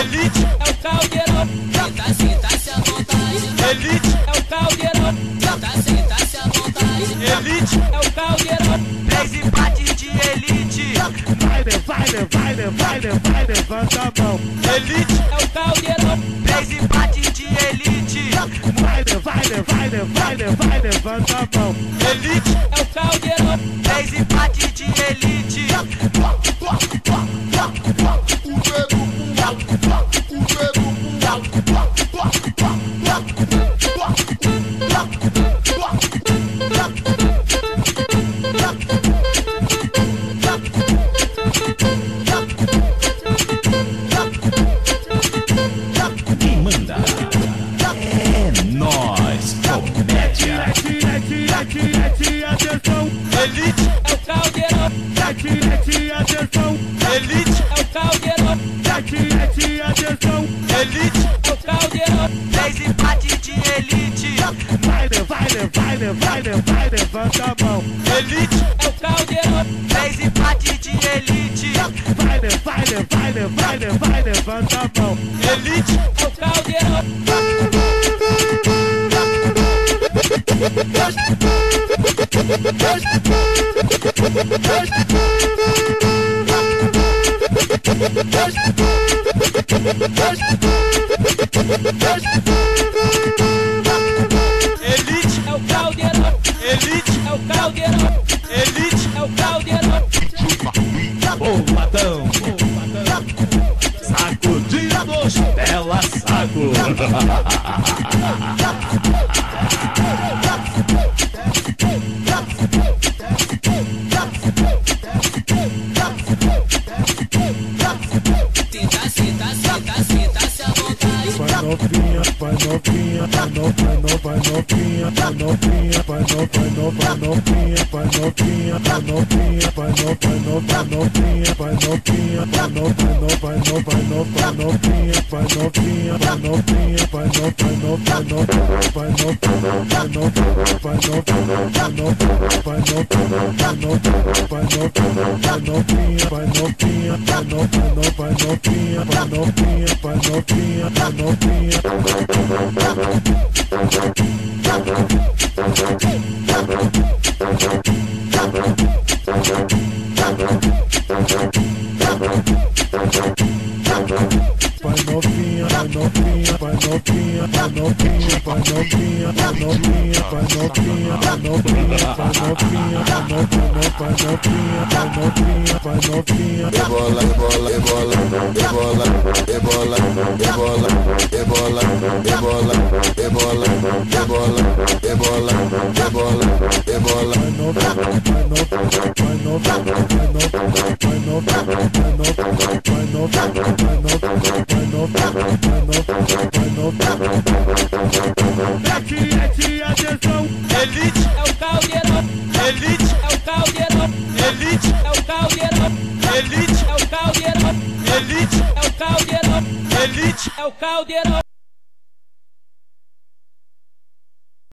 Elite, É o caldeirão. Senta, elite, É o caldeirão. Elite. É o caldeirão. Três empates vai levar, vai levar, levanta a mão. Elite é o Taurierão. Três empates de elite. Vai levar, vai levar, vai levanta a mão. Elite é o Taurierão. Três empates de elite. O dedo, o dedo, o dedo, o dedo. Tira, tira, atenção. elite, É o caldeirão. Tira, tira, atenção. elite. É o caldeirão. Três empates de elite. Vai, vai, vai, vai, vai, levanta a mão. Elite, É o caldeirão. três empates de elite. Vai, vai, vai, vai, vai, levanta a mão. Elite, É o caldeirão. Elite, É o caldeirão. elite, É o caldeirão. elite. É o caldeirão. Boladão. Sacudindo Bela Saco. senta-se à vontade. Vai novinha, vai novinha, vai no- vai no- vai novinha, vai novinha, vai no- vai no- vai novinha, vai novinha, vai novinha, vai novinha, vai novinha, vai novinha, vai novinha, vai novinha. Ebola, ebola, ebola, ebola, ebola, ebola, ebola, ebola, ebola, ebola, ebola, ebola, ebola. Vai novinha, vai novinha, vai novinha, Elite, É o caldeirão. elite, É o caldeirão. elite, É o caldeirão. elite, É o caldeirão. elite, É o caldeirão. elite. É o caldeirão.